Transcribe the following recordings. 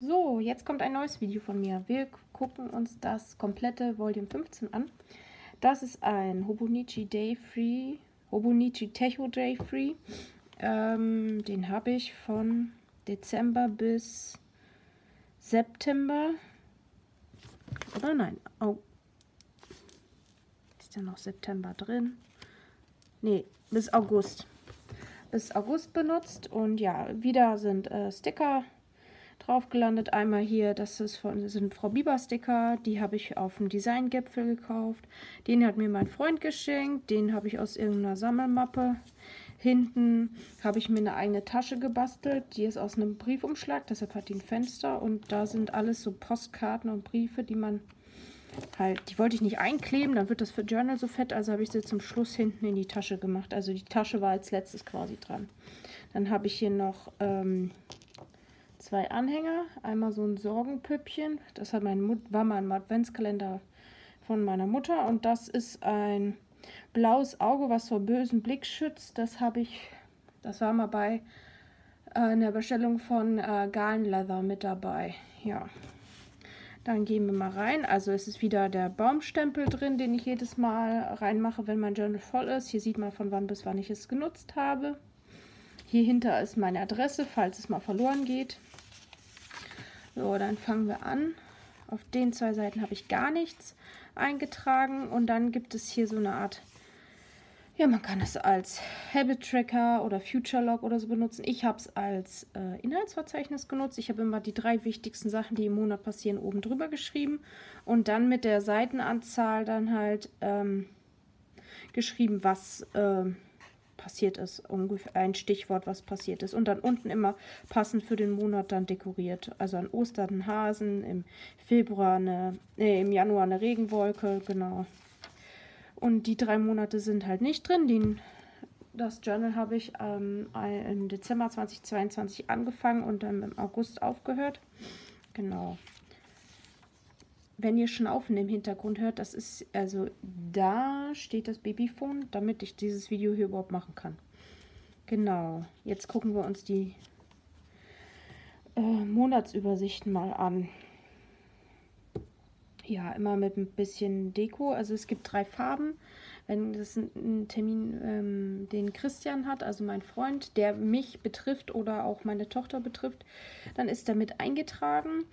So, jetzt kommt ein neues Video von mir. Wir gucken uns das komplette Volume 15 an. Das ist ein Hobonichi Day Free, Hobonichi Techo Day Free. Ähm, den habe ich von Dezember bis September. Oder nein, oh. Ist ja noch September drin? Nee, bis August. Bis August benutzt und ja, wieder sind äh, Sticker drauf gelandet. Einmal hier, das, ist von, sind Frau Bieber Sticker, die habe ich auf dem Design-Gipfel gekauft. Den hat mir mein Freund geschenkt, den habe ich aus irgendeiner Sammelmappe. Hinten habe ich mir eine eigene Tasche gebastelt, die ist aus einem Briefumschlag, deshalb hat die ein Fenster. Und da sind alles so Postkarten und Briefe, die man halt, die wollte ich nicht einkleben, dann wird das für Journal so fett, also habe ich sie zum Schluss hinten in die Tasche gemacht. Also die Tasche war als letztes quasi dran. Dann habe ich hier noch ähm, zwei Anhänger. Einmal so ein Sorgenpüppchen. Das hat mein Mut war mein Adventskalender von meiner Mutter. Und das ist ein blaues Auge, was vor bösen Blick schützt. Das habe ich, das war mal bei äh, in der Bestellung von äh, Galen Leather mit dabei. Ja. Dann gehen wir mal rein. Also es ist wieder der Baumstempel drin, den ich jedes Mal reinmache, wenn mein Journal voll ist. Hier sieht man von wann bis wann ich es genutzt habe. Hier hinter ist meine Adresse, falls es mal verloren geht. So, dann fangen wir an. Auf den zwei Seiten habe ich gar nichts eingetragen und dann gibt es hier so eine Art, ja, man kann es als Habit Tracker oder Future Log oder so benutzen. Ich habe es als äh, Inhaltsverzeichnis genutzt. Ich habe immer die drei wichtigsten Sachen, die im Monat passieren, oben drüber geschrieben und dann mit der Seitenanzahl dann halt ähm, geschrieben, was äh, passiert ist. Ungefähr ein Stichwort, was passiert ist. Und dann unten immer passend für den Monat dann dekoriert. Also an Ostern ein Hasen, im Februar eine, äh, im Januar eine Regenwolke, genau. Und die drei Monate sind halt nicht drin. Den, das Journal habe ich ähm, im Dezember 2022 angefangen und dann im August aufgehört. Genau wenn ihr Schnaufen im Hintergrund hört, das ist, also da steht das Babyphone, damit ich dieses Video hier überhaupt machen kann. Genau, jetzt gucken wir uns die äh, Monatsübersichten mal an. Ja, immer mit ein bisschen Deko. Also es gibt drei Farben. Wenn das ein Termin, ähm, den Christian hat, also mein Freund, der mich betrifft oder auch meine Tochter betrifft, dann ist er mit eingetragen.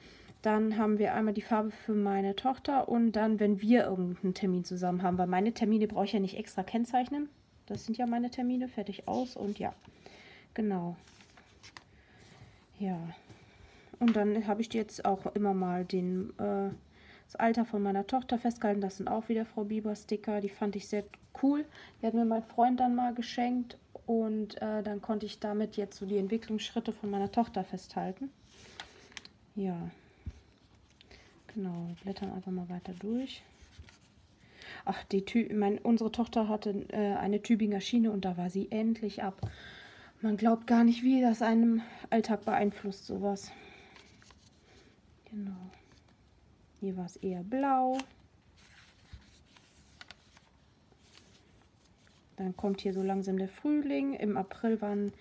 Dann haben wir einmal die Farbe für meine Tochter und dann, wenn wir irgendeinen Termin zusammen haben, weil meine Termine brauche ich ja nicht extra kennzeichnen. Das sind ja meine Termine, fertig aus und ja, genau. Ja, und dann habe ich jetzt auch immer mal den, äh, das Alter von meiner Tochter festgehalten. Das sind auch wieder Frau Bieber Sticker, die fand ich sehr cool. Die hat mir mein Freund dann mal geschenkt und äh, dann konnte ich damit jetzt so die Entwicklungsschritte von meiner Tochter festhalten. Ja. Genau, blättern einfach mal weiter durch. Ach, die Tü mein, unsere Tochter hatte äh, eine Tübinger Schiene und da war sie endlich ab. Man glaubt gar nicht, wie das einem Alltag beeinflusst, sowas. Genau. Hier war es eher blau. Dann kommt hier so langsam der Frühling. Im April waren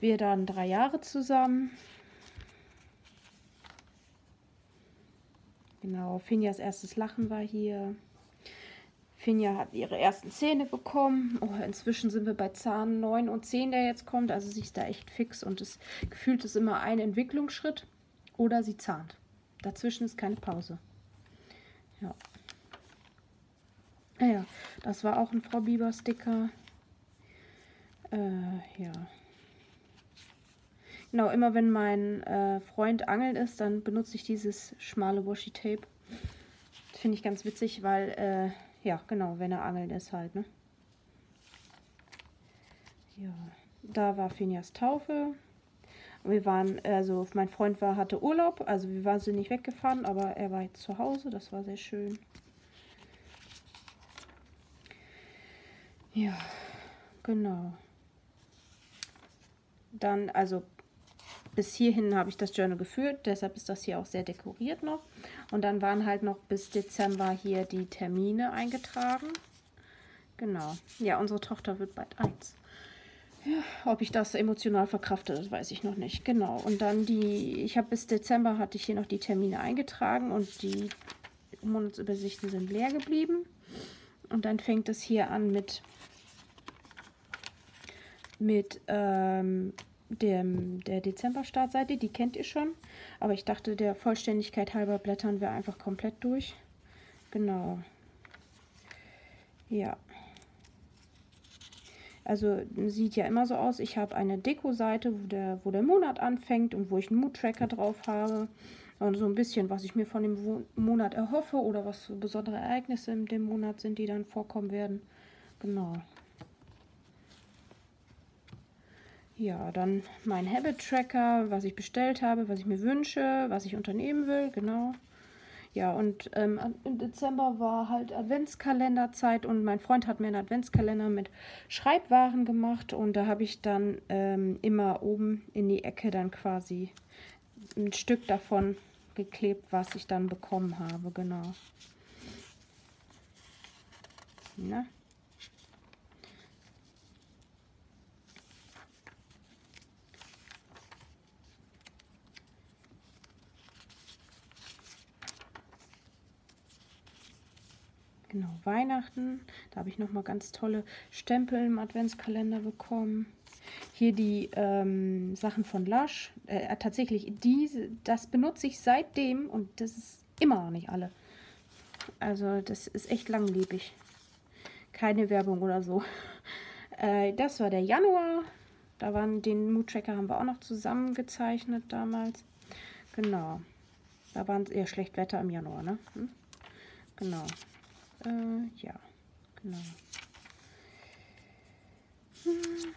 wir dann drei Jahre zusammen. Genau, Finjas erstes Lachen war hier. Finja hat ihre ersten Zähne bekommen. Oh, inzwischen sind wir bei Zahn 9 und 10, der jetzt kommt. Also sie ist da echt fix und es gefühlt ist immer ein Entwicklungsschritt oder sie zahnt. Dazwischen ist keine Pause. Ja. Naja, ah das war auch ein Frau Bieber Sticker. Äh, ja. Genau, immer wenn mein äh, Freund angeln ist, dann benutze ich dieses schmale Washi-Tape. Finde ich ganz witzig, weil, äh, ja, genau, wenn er angeln ist halt, ne? Ja, da war Finjas Taufe. Wir waren, also mein Freund war, hatte Urlaub, also wir waren sie nicht weggefahren, aber er war jetzt zu Hause, das war sehr schön. Ja, genau. Dann, also bis hierhin habe ich das Journal geführt, deshalb ist das hier auch sehr dekoriert noch. Und dann waren halt noch bis Dezember hier die Termine eingetragen. Genau. Ja, unsere Tochter wird bald eins. Ja, ob ich das emotional verkrafte, das weiß ich noch nicht. Genau. Und dann die, ich habe bis Dezember hatte ich hier noch die Termine eingetragen und die Monatsübersichten sind leer geblieben. Und dann fängt es hier an mit, mit ähm, dem, der Dezember-Startseite. Die kennt ihr schon. Aber ich dachte, der Vollständigkeit halber blättern wir einfach komplett durch. Genau. Ja. Also sieht ja immer so aus, ich habe eine Deko-Seite, wo der, wo der Monat anfängt und wo ich einen Mood-Tracker drauf habe. Und so ein bisschen, was ich mir von dem Monat erhoffe oder was besondere Ereignisse in dem Monat sind, die dann vorkommen werden. Genau. Ja, dann mein Habit-Tracker, was ich bestellt habe, was ich mir wünsche, was ich unternehmen will, genau. Ja, und ähm, im Dezember war halt Adventskalenderzeit und mein Freund hat mir einen Adventskalender mit Schreibwaren gemacht und da habe ich dann ähm, immer oben in die Ecke dann quasi ein Stück davon geklebt, was ich dann bekommen habe, genau. Na? Genau, Weihnachten. Da habe ich nochmal ganz tolle Stempel im Adventskalender bekommen. Hier die ähm, Sachen von Lush. Äh, tatsächlich, diese, das benutze ich seitdem und das ist immer noch nicht alle. Also das ist echt langlebig. Keine Werbung oder so. Äh, das war der Januar. Da waren den Mood Tracker haben wir auch noch zusammengezeichnet damals. Genau. Da waren es eher schlecht Wetter im Januar, ne? Hm? Genau. Äh, ja, genau. Hm.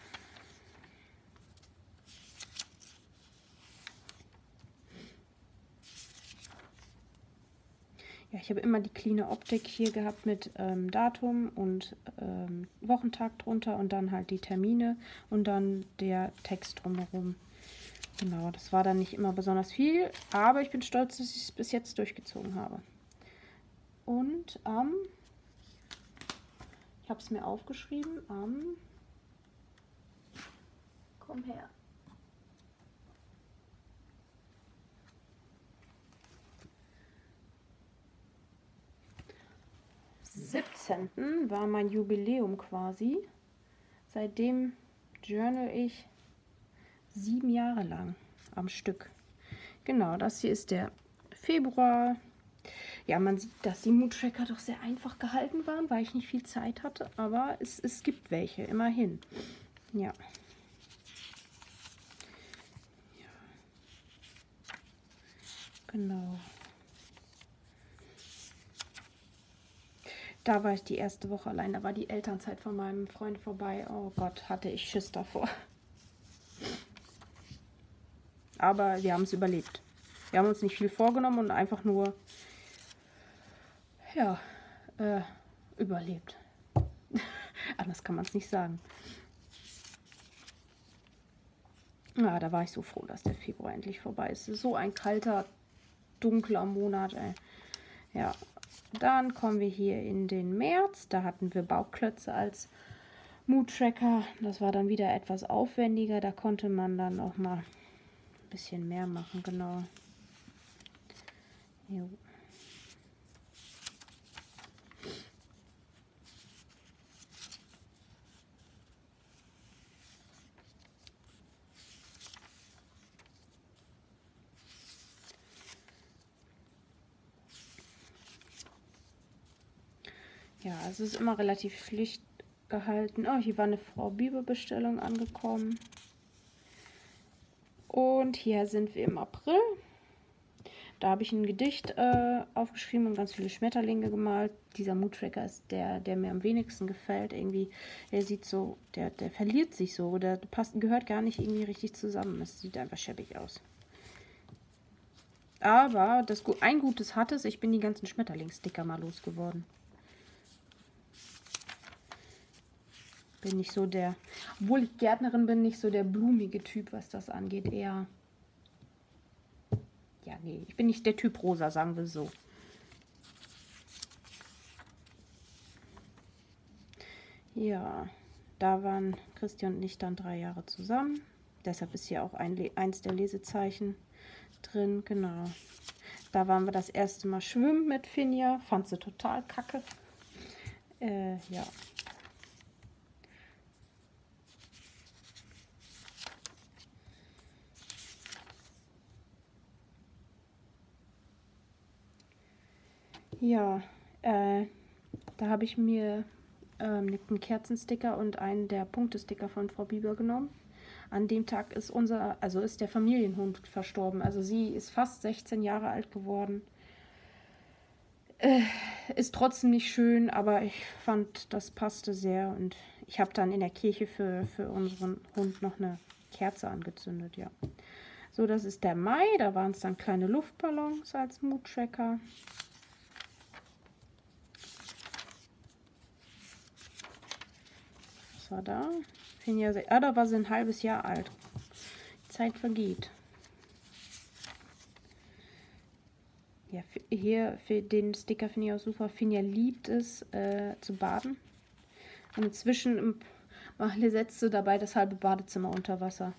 Ja, ich habe immer die clean Optik hier gehabt mit ähm, Datum und ähm, Wochentag drunter und dann halt die Termine und dann der Text drumherum. Genau, das war dann nicht immer besonders viel, aber ich bin stolz, dass ich es bis jetzt durchgezogen habe. Und am, ähm, ich habe es mir aufgeschrieben, am, komm her, 17. war mein Jubiläum quasi. Seitdem journal ich sieben Jahre lang am Stück. Genau, das hier ist der Februar. Ja, man sieht, dass die Mood-Tracker doch sehr einfach gehalten waren, weil ich nicht viel Zeit hatte. Aber es, es gibt welche, immerhin. Ja. ja. Genau. Da war ich die erste Woche allein. Da war die Elternzeit von meinem Freund vorbei. Oh Gott, hatte ich Schiss davor. Aber wir haben es überlebt. Wir haben uns nicht viel vorgenommen und einfach nur, ja, äh, überlebt. Anders kann man es nicht sagen. Ja, da war ich so froh, dass der Februar endlich vorbei ist. So ein kalter, dunkler Monat, ey. Ja, dann kommen wir hier in den März. Da hatten wir Bauchklötze als Mood Tracker. Das war dann wieder etwas aufwendiger. Da konnte man dann auch mal ein bisschen mehr machen, genau. Jo. Ja, es ist immer relativ schlicht gehalten. Oh, hier war eine Frau Bibelbestellung angekommen. Und hier sind wir im April. Da habe ich ein Gedicht äh, aufgeschrieben und ganz viele Schmetterlinge gemalt. Dieser Mood Tracker ist der, der mir am wenigsten gefällt. Irgendwie, der sieht so, der, der verliert sich so. Der passt, gehört gar nicht irgendwie richtig zusammen. Es sieht einfach schäbig aus. Aber das, ein Gutes hat es, ich bin die ganzen Schmetterlingssticker mal losgeworden. Bin nicht so der, obwohl ich Gärtnerin bin, nicht so der blumige Typ, was das angeht. Eher, ja, nee, ich bin nicht der Typ rosa, sagen wir so. Ja, da waren Christian und ich dann drei Jahre zusammen. Deshalb ist hier auch ein, eins der Lesezeichen drin, genau. Da waren wir das erste Mal schwimmen mit Finja. Fand sie total kacke. Äh, ja. Ja, äh, da habe ich mir ähm, einen Kerzensticker und einen der Punktesticker von Frau Bieber genommen. An dem Tag ist unser, also ist der Familienhund verstorben. Also sie ist fast 16 Jahre alt geworden. Äh, ist trotzdem nicht schön, aber ich fand, das passte sehr. Und ich habe dann in der Kirche für, für unseren Hund noch eine Kerze angezündet, ja. So, das ist der Mai. Da waren es dann kleine Luftballons als Mood-Tracker. War da? Finja, ah, da war sie ein halbes Jahr alt. Die Zeit vergeht. Ja, hier für den Sticker finde ich auch super. Finja liebt es äh, zu baden. Und inzwischen setzt du dabei das halbe Badezimmer unter Wasser.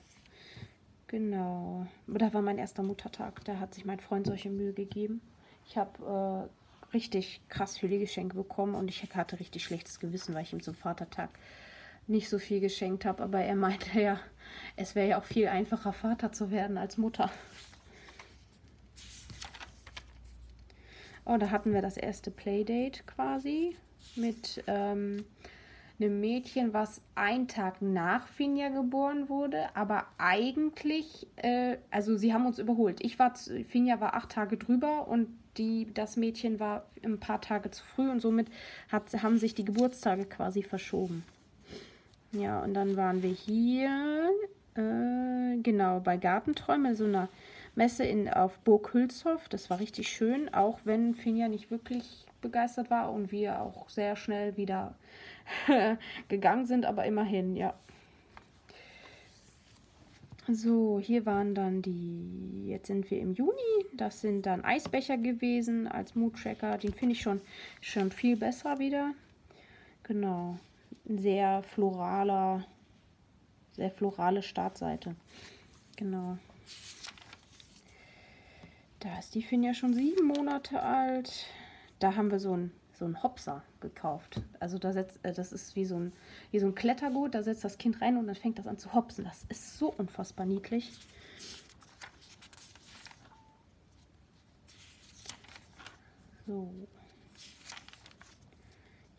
Genau. Da war mein erster Muttertag. Da hat sich mein Freund solche Mühe gegeben. Ich habe äh, richtig krass viele Geschenke bekommen und ich hatte richtig schlechtes Gewissen, weil ich ihm zum Vatertag nicht so viel geschenkt habe. Aber er meinte ja, es wäre ja auch viel einfacher, Vater zu werden als Mutter. Oh, da hatten wir das erste Playdate quasi mit ähm, einem Mädchen, was einen Tag nach Finja geboren wurde, aber eigentlich, äh, also sie haben uns überholt. Ich war, Finja war acht Tage drüber und die, das Mädchen war ein paar Tage zu früh und somit hat, haben sich die Geburtstage quasi verschoben. Ja, und dann waren wir hier, äh, genau, bei Gartenträume, so einer Messe in, auf Burg Hülshoff. Das war richtig schön, auch wenn Finja nicht wirklich begeistert war und wir auch sehr schnell wieder gegangen sind, aber immerhin, ja. So, hier waren dann die, jetzt sind wir im Juni, das sind dann Eisbecher gewesen als Mood-Tracker. Den finde ich schon, schon viel besser wieder. Genau sehr floraler, sehr florale Startseite. Genau. Da ist die Finja schon sieben Monate alt. Da haben wir so ein so ein Hopser gekauft. Also da setzt, äh, das ist wie so, ein, wie so ein Klettergut, da setzt das Kind rein und dann fängt das an zu hopsen. Das ist so unfassbar niedlich. So.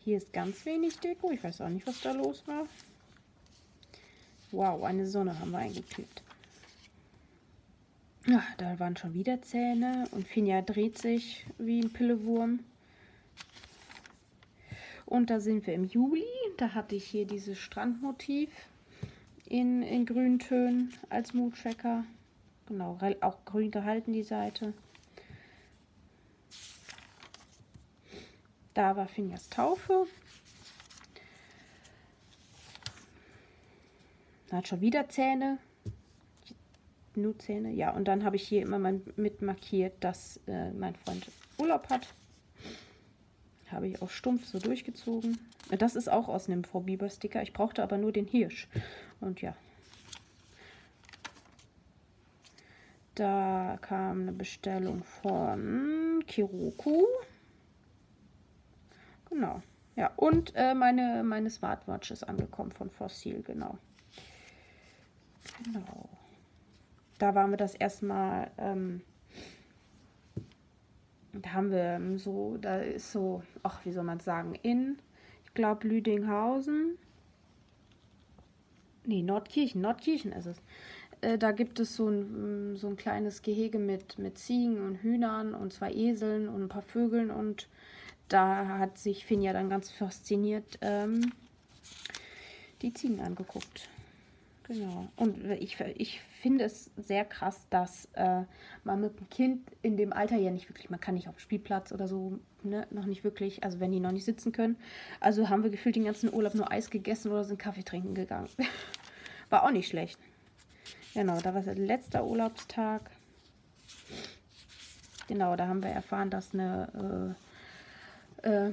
Hier ist ganz wenig Deko. Ich weiß auch nicht, was da los war. Wow, eine Sonne haben wir eingeklebt. Ach, da waren schon wieder Zähne und Finja dreht sich wie ein Pillewurm. Und da sind wir im Juli. Da hatte ich hier dieses Strandmotiv in, in Grüntönen als Moodtracker. Genau, auch grün gehalten die Seite. Da war Finjas Taufe. Hat schon wieder Zähne. Nur Zähne. Ja, und dann habe ich hier immer mal mit markiert, dass äh, mein Freund Urlaub hat. Habe ich auch stumpf so durchgezogen. Das ist auch aus einem Frau Bieber Sticker. Ich brauchte aber nur den Hirsch. Und ja. Da kam eine Bestellung von Kiroku. Genau. Ja, und äh, meine, meine Smartwatch ist angekommen von Fossil, genau. Genau. Da waren wir das erstmal, ähm, da haben wir so, da ist so, ach, wie soll man sagen, in, ich glaube, Lüdinghausen. Nee, Nordkirchen, Nordkirchen ist es. Äh, da gibt es so ein, so ein kleines Gehege mit, mit Ziegen und Hühnern und zwei Eseln und ein paar Vögeln und da hat sich Finja dann ganz fasziniert ähm, die Ziegen angeguckt. Genau. Und ich, ich finde es sehr krass, dass äh, man mit dem Kind in dem Alter ja nicht wirklich, man kann nicht auf dem Spielplatz oder so, ne, noch nicht wirklich, also wenn die noch nicht sitzen können. Also haben wir gefühlt den ganzen Urlaub nur Eis gegessen oder sind Kaffee trinken gegangen. War auch nicht schlecht. Genau, da war der letzte Urlaubstag. Genau, da haben wir erfahren, dass eine äh, äh,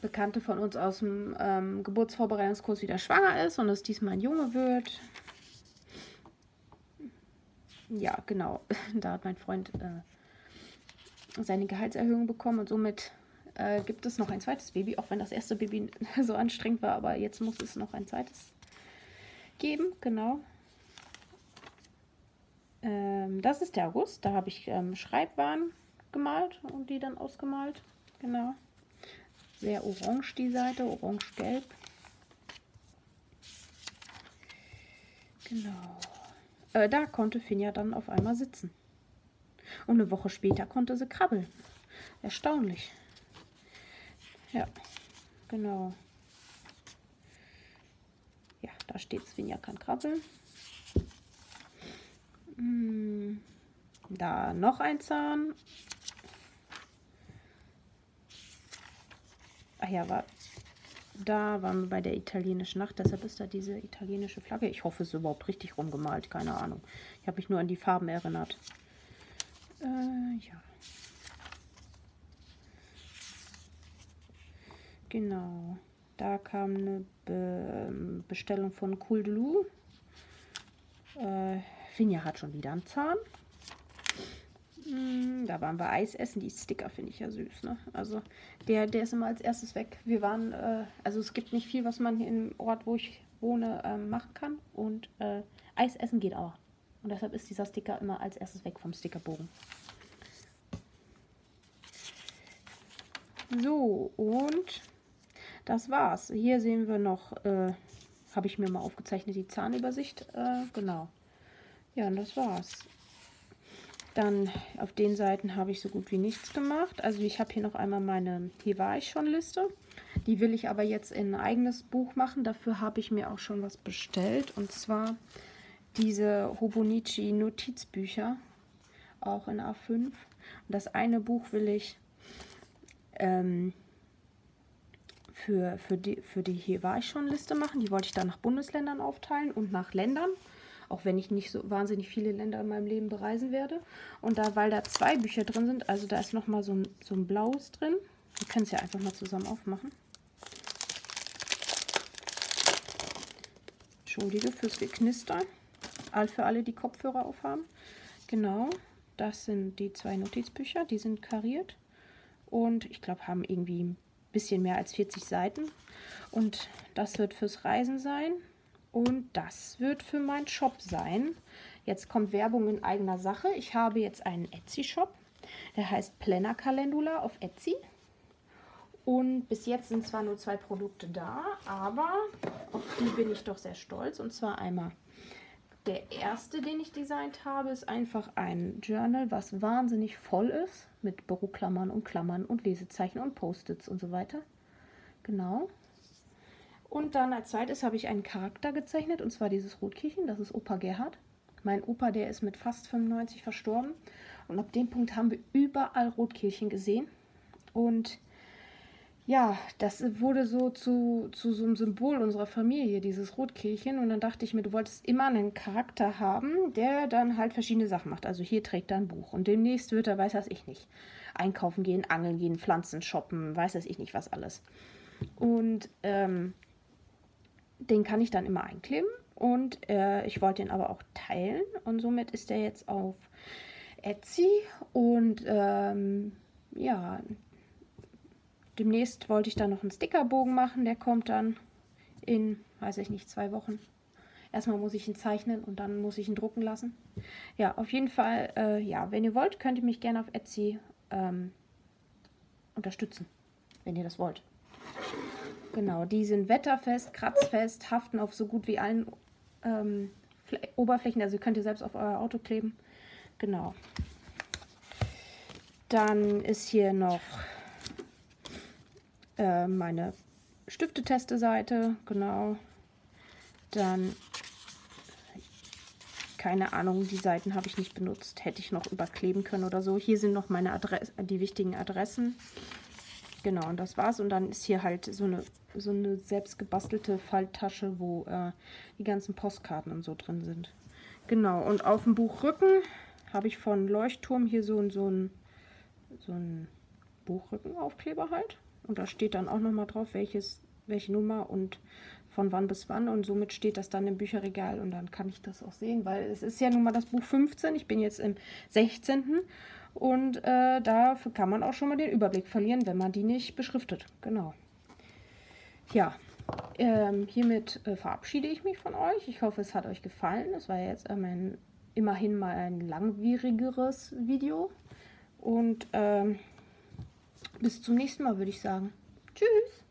Bekannte von uns aus dem ähm, Geburtsvorbereitungskurs wieder schwanger ist und es diesmal ein Junge wird. Ja, genau. Da hat mein Freund äh, seine Gehaltserhöhung bekommen und somit äh, gibt es noch ein zweites Baby, auch wenn das erste Baby so anstrengend war, aber jetzt muss es noch ein zweites geben, genau. Ähm, das ist der August, da habe ich ähm, Schreibwaren gemalt und die dann ausgemalt, genau. Sehr orange die Seite, orange-gelb. Genau. Äh, da konnte Finja dann auf einmal sitzen. Und eine Woche später konnte sie krabbeln. Erstaunlich. Ja, genau. Ja, da steht Svenja kann krabbeln. Hm, da noch ein Zahn. Ach ja, war, da waren wir bei der italienischen Nacht, deshalb ist da diese italienische Flagge. Ich hoffe, es ist überhaupt richtig rumgemalt, keine Ahnung. Ich habe mich nur an die Farben erinnert. Äh, ja. Genau. Da kam eine Be Bestellung von Cool de. Äh, Finja hat schon wieder einen Zahn. Da waren wir Eis essen. Die Sticker finde ich ja süß. Ne? Also der, der ist immer als erstes weg. Wir waren, äh, also es gibt nicht viel, was man hier im Ort, wo ich wohne, äh, machen kann. Und äh, Eis essen geht auch. Und deshalb ist dieser Sticker immer als erstes weg vom Stickerbogen. So, und das war's. Hier sehen wir noch, äh, habe ich mir mal aufgezeichnet, die Zahnübersicht. Äh, genau. Ja, und das war's. Dann auf den Seiten habe ich so gut wie nichts gemacht. Also ich habe hier noch einmal meine Hier war ich schon Liste. Die will ich aber jetzt in ein eigenes Buch machen. Dafür habe ich mir auch schon was bestellt. Und zwar diese Hobonichi Notizbücher. Auch in A5. Und das eine Buch will ich ähm, für, für, die, für die Hier war ich schon Liste machen. Die wollte ich dann nach Bundesländern aufteilen und nach Ländern. Auch wenn ich nicht so wahnsinnig viele Länder in meinem Leben bereisen werde. Und da, weil da zwei Bücher drin sind, also da ist nochmal so ein, so ein blaues drin. Wir können es ja einfach mal zusammen aufmachen. Entschuldige fürs Geknister. All für alle, die Kopfhörer aufhaben. Genau, das sind die zwei Notizbücher. Die sind kariert. Und ich glaube, haben irgendwie ein bisschen mehr als 40 Seiten. Und das wird fürs Reisen sein. Und das wird für meinen Shop sein. Jetzt kommt Werbung in eigener Sache. Ich habe jetzt einen Etsy-Shop. Der heißt Planner Calendula auf Etsy. Und bis jetzt sind zwar nur zwei Produkte da, aber auf die bin ich doch sehr stolz. Und zwar einmal der erste, den ich designt habe, ist einfach ein Journal, was wahnsinnig voll ist mit Büroklammern und Klammern und Lesezeichen und Post-its und so weiter. Genau. Und dann als zweites habe ich einen Charakter gezeichnet, und zwar dieses Rotkirchen, das ist Opa Gerhard. Mein Opa, der ist mit fast 95 verstorben. Und ab dem Punkt haben wir überall Rotkirchen gesehen. Und ja, das wurde so zu, zu so einem Symbol unserer Familie, dieses Rotkehlchen. Und dann dachte ich mir, du wolltest immer einen Charakter haben, der dann halt verschiedene Sachen macht. Also hier trägt er ein Buch und demnächst wird er, weiß das ich nicht, einkaufen gehen, angeln gehen, Pflanzen shoppen, weiß das ich nicht was alles. Und ähm, den kann ich dann immer einkleben und äh, ich wollte ihn aber auch teilen und somit ist er jetzt auf Etsy und ähm, ja, Demnächst wollte ich dann noch einen Stickerbogen machen, der kommt dann in, weiß ich nicht, zwei Wochen. Erstmal muss ich ihn zeichnen und dann muss ich ihn drucken lassen. Ja, auf jeden Fall, äh, ja, wenn ihr wollt, könnt ihr mich gerne auf Etsy ähm, unterstützen, wenn ihr das wollt. Genau, die sind wetterfest, kratzfest, haften auf so gut wie allen ähm, Oberflächen. Also könnt ihr selbst auf euer Auto kleben. Genau. Dann ist hier noch äh, meine Stifteteste-Seite, genau. Dann, keine Ahnung, die Seiten habe ich nicht benutzt. Hätte ich noch überkleben können oder so. Hier sind noch meine Adresse, die wichtigen Adressen. Genau, und das war's. Und dann ist hier halt so eine, so eine selbst gebastelte Falttasche, wo äh, die ganzen Postkarten und so drin sind. Genau, und auf dem Buchrücken habe ich von Leuchtturm hier so, so ein, so Buchrückenaufkleber halt Und da steht dann auch nochmal drauf, welches, welche Nummer und von wann bis wann. Und somit steht das dann im Bücherregal und dann kann ich das auch sehen, weil es ist ja nun mal das Buch 15. Ich bin jetzt im 16. Und äh, dafür kann man auch schon mal den Überblick verlieren, wenn man die nicht beschriftet. Genau. Ja, ähm, hiermit äh, verabschiede ich mich von euch. Ich hoffe, es hat euch gefallen. Es war jetzt ähm, ein, immerhin mal ein langwierigeres Video. Und ähm, bis zum nächsten Mal, würde ich sagen. Tschüss!